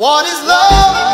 What is love?